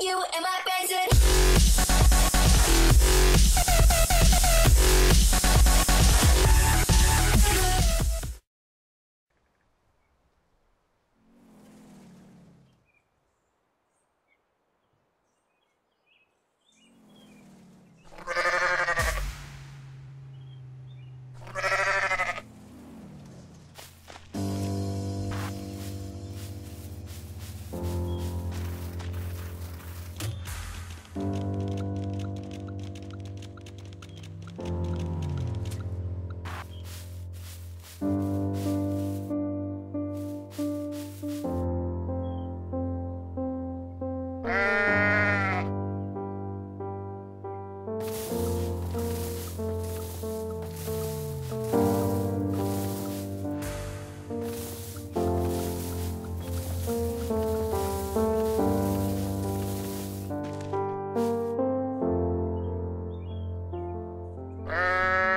you and my Benson.